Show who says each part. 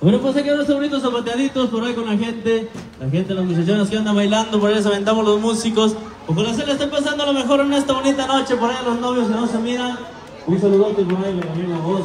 Speaker 1: Bueno, pues hay que darse bonitos zapateaditos por ahí con la gente. La gente, los muchachones que andan bailando, por ahí se aventamos los músicos. Ojalá se le esté pasando lo mejor en esta bonita noche, por ahí los novios que no se miran. Un saludote por ahí, mi amigo vos.